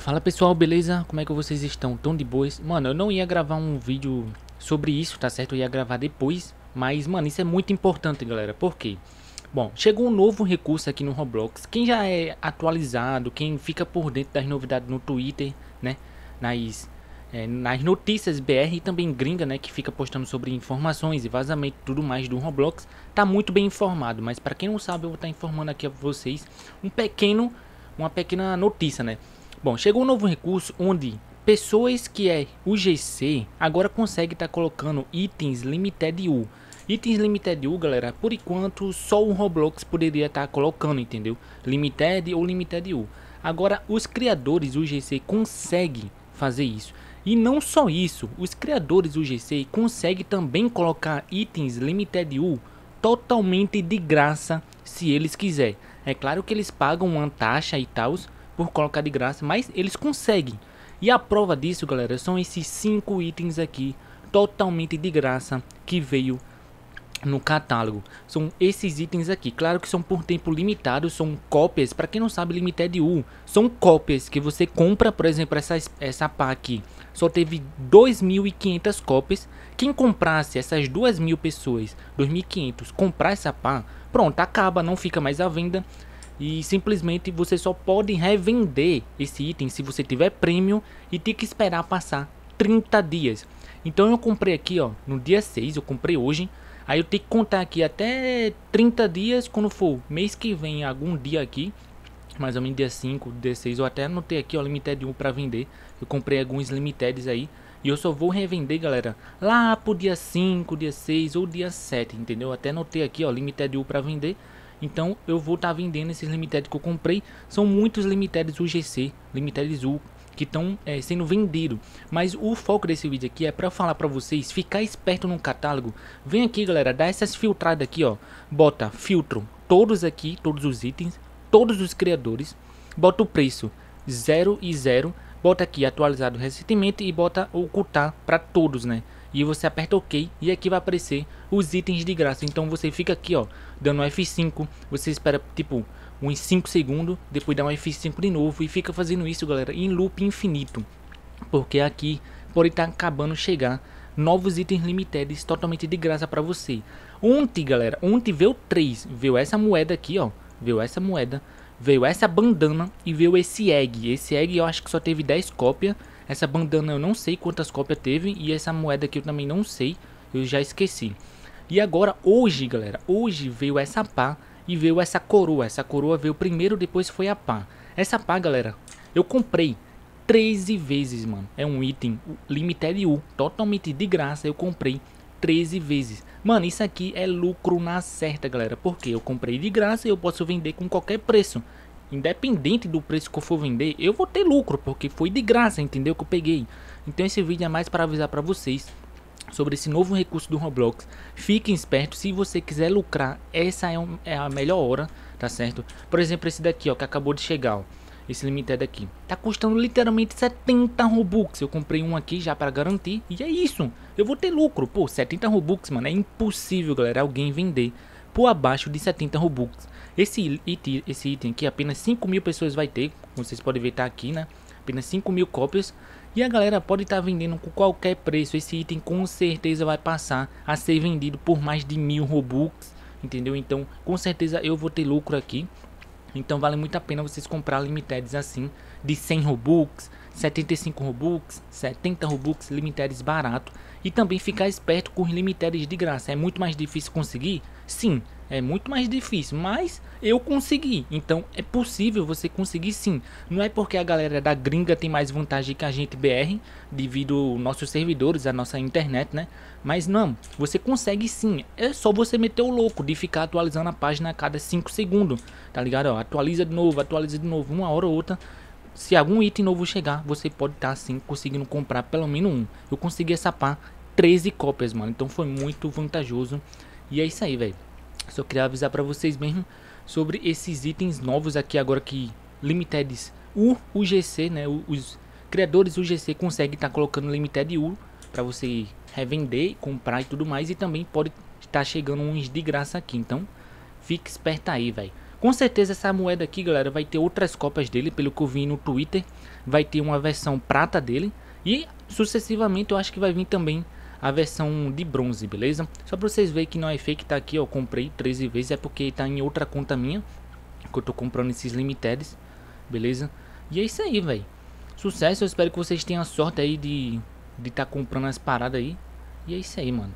Fala pessoal, beleza? Como é que vocês estão? Tão de boas? Mano, eu não ia gravar um vídeo sobre isso, tá certo? Eu ia gravar depois, mas mano, isso é muito importante, galera. Por quê? Bom, chegou um novo recurso aqui no Roblox. Quem já é atualizado, quem fica por dentro das novidades no Twitter, né? Nas, é, nas notícias BR e também gringa, né? Que fica postando sobre informações e vazamento e tudo mais do Roblox. Tá muito bem informado, mas para quem não sabe, eu vou estar tá informando aqui a vocês um pequeno, uma pequena notícia, né? Bom, chegou um novo recurso onde pessoas que é UGC agora consegue estar tá colocando itens limited U. Itens limited U, galera, por enquanto só o Roblox poderia estar tá colocando, entendeu? Limited ou limited U. Agora os criadores UGC conseguem fazer isso. E não só isso, os criadores UGC conseguem também colocar itens limited U totalmente de graça se eles quiserem. É claro que eles pagam uma taxa e tal, por colocar de graça, mas eles conseguem. E a prova disso, galera, são esses cinco itens aqui, totalmente de graça, que veio no catálogo. São esses itens aqui. Claro que são por tempo limitado, são cópias. Para quem não sabe, Limited U são cópias que você compra, por exemplo, essa essa pá aqui. Só teve 2.500 cópias. Quem comprasse essas 2.000 pessoas, 2.500, comprar essa pá, pronto, acaba, não fica mais à venda e simplesmente você só pode revender esse item se você tiver prêmio e tem que esperar passar 30 dias. Então eu comprei aqui, ó, no dia 6, eu comprei hoje. Aí eu tenho que contar aqui até 30 dias quando for mês que vem, algum dia aqui, mais ou menos dia 5, dia 6, eu até anotei aqui, ó, limited 1 para vender. Eu comprei alguns limiteds aí. E eu só vou revender, galera, lá pro dia 5, dia 6 ou dia 7, entendeu? Até anotei aqui, ó, limited 1 para vender. Então eu vou estar tá vendendo esses limited que eu comprei. São muitos limiteds UGC, limiteds U que estão é, sendo vendidos. Mas o foco desse vídeo aqui é para falar para vocês ficar esperto no catálogo. Vem aqui, galera, dá essas filtradas aqui, ó. Bota filtro todos aqui, todos os itens, todos os criadores. Bota o preço 0 e 0. Bota aqui atualizado recentemente e bota ocultar para todos, né? E você aperta OK e aqui vai aparecer os itens de graça. Então você fica aqui, ó, dando F5, você espera tipo uns 5 segundos, depois dá um F5 de novo e fica fazendo isso, galera, em loop infinito. Porque aqui pode estar tá acabando chegar novos itens limitados totalmente de graça para você. Ontem, galera, ontem veio 3, veio essa moeda aqui, ó, veio essa moeda, veio essa bandana e veio esse egg. Esse egg eu acho que só teve 10 cópias essa bandana eu não sei quantas cópias teve e essa moeda aqui eu também não sei, eu já esqueci. E agora hoje, galera, hoje veio essa pá e veio essa coroa. Essa coroa veio primeiro, depois foi a pá. Essa pá, galera, eu comprei 13 vezes, mano. É um item limited U, totalmente de graça, eu comprei 13 vezes. Mano, isso aqui é lucro na certa, galera. Porque eu comprei de graça e eu posso vender com qualquer preço independente do preço que eu for vender, eu vou ter lucro, porque foi de graça, entendeu? Que eu peguei. Então esse vídeo é mais para avisar para vocês sobre esse novo recurso do Roblox. Fiquem espertos, se você quiser lucrar, essa é, um, é, a melhor hora, tá certo? Por exemplo, esse daqui, ó, que acabou de chegar, ó. Esse limited aqui. Tá custando literalmente 70 Robux. Eu comprei um aqui já para garantir. E é isso. Eu vou ter lucro. Pô, 70 Robux, mano. É impossível, galera, alguém vender por abaixo de 70 Robux. Esse item, esse item aqui apenas 5 mil pessoas vai ter, como vocês podem ver tá aqui, né? Apenas 5 mil cópias. E a galera pode estar tá vendendo com qualquer preço. Esse item com certeza vai passar a ser vendido por mais de mil Robux, entendeu? Então com certeza eu vou ter lucro aqui. Então vale muito a pena vocês comprar limiteds assim, de 100 Robux, 75 Robux, 70 Robux, limiteds barato. E também ficar esperto com os limiteds de graça. É muito mais difícil conseguir? Sim, é muito mais difícil, mas eu consegui. Então é possível você conseguir sim. Não é porque a galera da gringa tem mais vantagem que a gente BR, devido aos nossos servidores, a nossa internet, né? Mas não, você consegue sim. É só você meter o louco de ficar atualizando a página a cada 5 segundos. Tá ligado? Ó, atualiza de novo, atualiza de novo, uma hora ou outra. Se algum item novo chegar, você pode estar tá, assim conseguindo comprar pelo menos um. Eu consegui essa pá 13 cópias, mano. Então foi muito vantajoso. E é isso aí, velho. Só queria avisar para vocês mesmo sobre esses itens novos aqui agora que Limiteds o UGC, né, os criadores UGC conseguem estar tá colocando Limited U para você revender, comprar e tudo mais e também pode estar chegando uns de graça aqui. Então, fique esperto aí, velho. Com certeza essa moeda aqui, galera, vai ter outras cópias dele, pelo que eu vi no Twitter. Vai ter uma versão prata dele. E sucessivamente eu acho que vai vir também a versão de bronze, beleza? Só pra vocês verem que não é fake, tá aqui, ó, comprei 13 vezes, é porque tá em outra conta minha, que eu tô comprando esses limiteds, beleza? E é isso aí, velho. Sucesso, eu espero que vocês tenham sorte aí de de tá comprando as paradas aí. E é isso aí, mano.